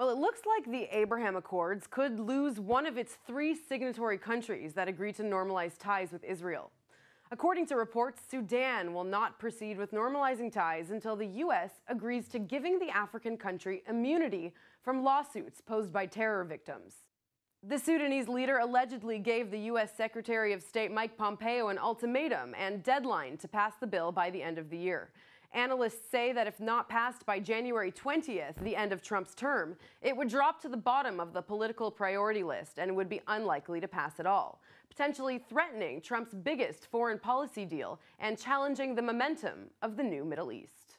Well, it looks like the Abraham Accords could lose one of its three signatory countries that agreed to normalize ties with Israel. According to reports, Sudan will not proceed with normalizing ties until the U.S. agrees to giving the African country immunity from lawsuits posed by terror victims. The Sudanese leader allegedly gave the U.S. Secretary of State Mike Pompeo an ultimatum and deadline to pass the bill by the end of the year. Analysts say that if not passed by January 20th, the end of Trump's term, it would drop to the bottom of the political priority list and would be unlikely to pass at all, potentially threatening Trump's biggest foreign policy deal and challenging the momentum of the new Middle East.